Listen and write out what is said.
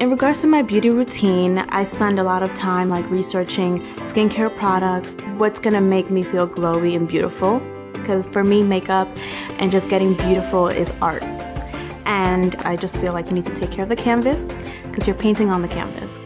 In regards to my beauty routine, I spend a lot of time like researching skincare products, what's gonna make me feel glowy and beautiful. Because for me, makeup and just getting beautiful is art. And I just feel like you need to take care of the canvas because you're painting on the canvas.